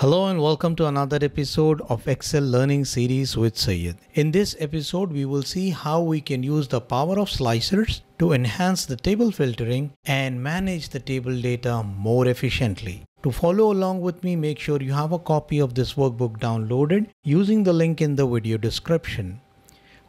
Hello and welcome to another episode of Excel Learning Series with Syed. In this episode, we will see how we can use the power of slicers to enhance the table filtering and manage the table data more efficiently. To follow along with me, make sure you have a copy of this workbook downloaded using the link in the video description.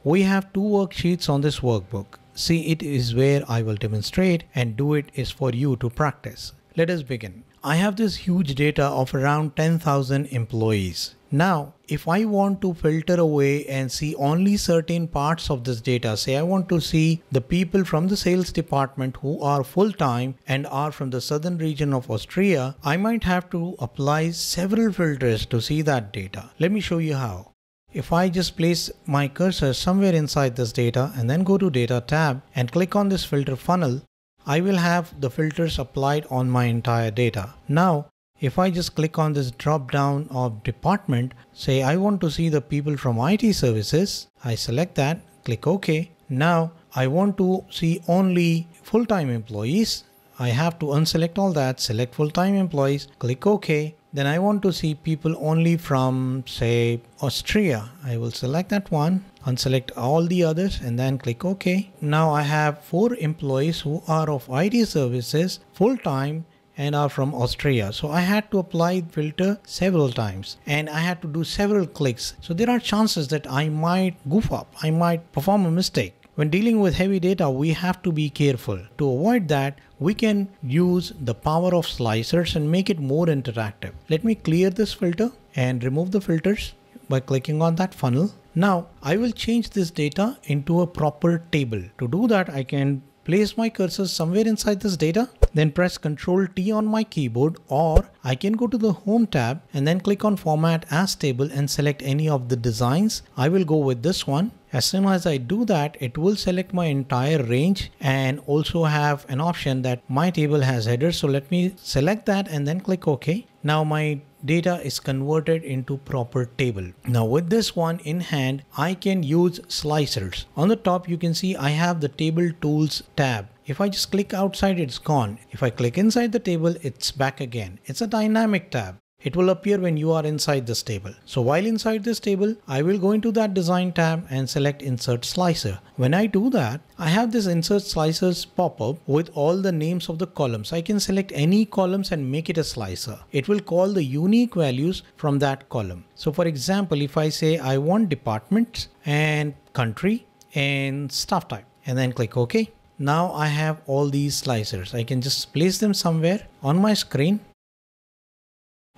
We have two worksheets on this workbook. See it is where I will demonstrate and do it is for you to practice. Let us begin. I have this huge data of around 10,000 employees. Now, if I want to filter away and see only certain parts of this data, say I want to see the people from the sales department who are full time and are from the southern region of Austria, I might have to apply several filters to see that data. Let me show you how. If I just place my cursor somewhere inside this data and then go to data tab and click on this filter funnel, I will have the filters applied on my entire data. Now, if I just click on this drop down of department, say I want to see the people from IT services, I select that, click OK. Now I want to see only full-time employees. I have to unselect all that, select full-time employees, click OK. Then I want to see people only from say Austria. I will select that one, unselect all the others and then click OK. Now I have four employees who are of IT services full time and are from Austria. So I had to apply filter several times and I had to do several clicks. So there are chances that I might goof up. I might perform a mistake. When dealing with heavy data, we have to be careful. To avoid that, we can use the power of slicers and make it more interactive. Let me clear this filter and remove the filters by clicking on that funnel. Now I will change this data into a proper table. To do that, I can place my cursor somewhere inside this data, then press Ctrl T on my keyboard or I can go to the home tab and then click on format as table and select any of the designs. I will go with this one. As soon as I do that, it will select my entire range and also have an option that my table has headers. So let me select that and then click OK. Now my data is converted into proper table. Now with this one in hand, I can use slicers. On the top, you can see I have the table tools tab. If I just click outside, it's gone. If I click inside the table, it's back again. It's a dynamic tab. It will appear when you are inside this table. So while inside this table, I will go into that design tab and select insert slicer. When I do that, I have this insert slicers pop up with all the names of the columns. I can select any columns and make it a slicer. It will call the unique values from that column. So for example, if I say I want departments and country and staff type and then click OK. Now I have all these slicers. I can just place them somewhere on my screen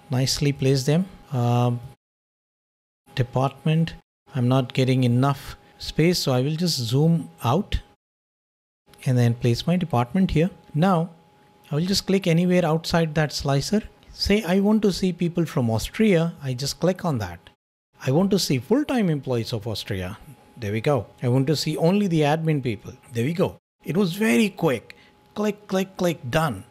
nicely place them. Um, department, I'm not getting enough space, so I will just zoom out and then place my department here. Now, I will just click anywhere outside that slicer. Say I want to see people from Austria, I just click on that. I want to see full-time employees of Austria. There we go. I want to see only the admin people. There we go. It was very quick. Click, click, click, done.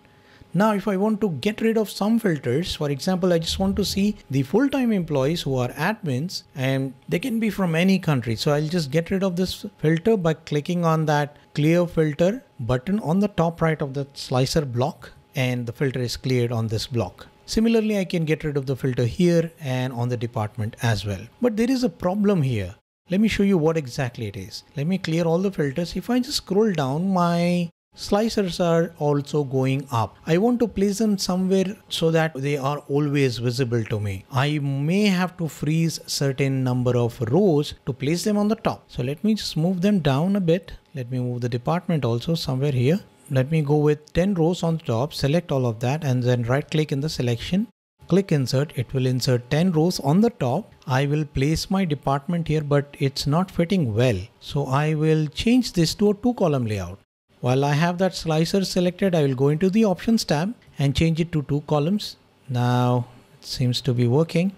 Now, if I want to get rid of some filters, for example, I just want to see the full-time employees who are admins and they can be from any country. So I'll just get rid of this filter by clicking on that clear filter button on the top right of the slicer block and the filter is cleared on this block. Similarly, I can get rid of the filter here and on the department as well. But there is a problem here. Let me show you what exactly it is. Let me clear all the filters. If I just scroll down, my Slicers are also going up. I want to place them somewhere so that they are always visible to me. I may have to freeze certain number of rows to place them on the top. So let me just move them down a bit. Let me move the department also somewhere here. Let me go with 10 rows on the top, select all of that and then right click in the selection. Click insert, it will insert 10 rows on the top. I will place my department here but it's not fitting well. So I will change this to a two column layout. While I have that slicer selected, I will go into the options tab and change it to two columns. Now it seems to be working.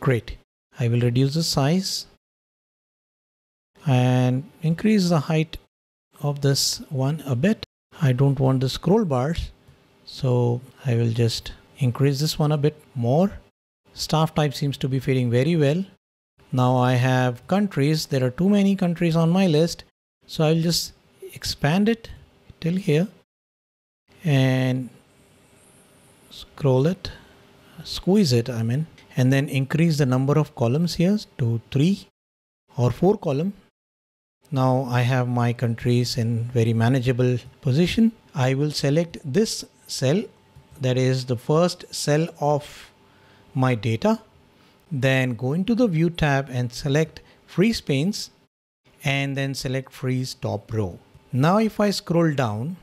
Great. I will reduce the size and increase the height of this one a bit. I don't want the scroll bars. So I will just increase this one a bit more. Staff type seems to be fitting very well. Now I have countries. There are too many countries on my list. So I'll just expand it till here and scroll it, squeeze it, I mean, and then increase the number of columns here to three or four column. Now I have my countries in very manageable position. I will select this cell that is the first cell of my data. Then go into the view tab and select freeze panes and then select freeze top row. Now if I scroll down,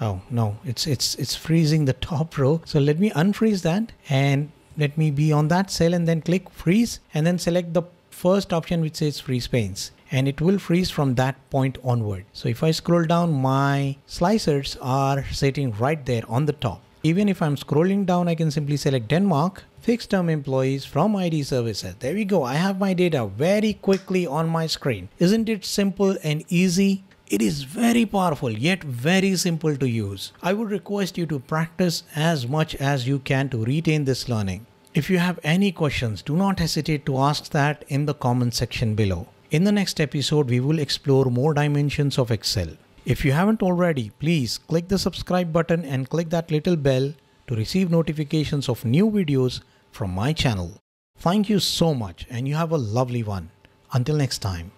oh no, it's it's it's freezing the top row. So let me unfreeze that and let me be on that cell and then click freeze and then select the first option which says freeze panes and it will freeze from that point onward. So if I scroll down, my slicers are sitting right there on the top. Even if I'm scrolling down, I can simply select Denmark, fixed term employees from IT services. There we go. I have my data very quickly on my screen. Isn't it simple and easy? It is very powerful yet very simple to use. I would request you to practice as much as you can to retain this learning. If you have any questions, do not hesitate to ask that in the comment section below. In the next episode, we will explore more dimensions of Excel. If you haven't already, please click the subscribe button and click that little bell to receive notifications of new videos from my channel. Thank you so much and you have a lovely one. Until next time.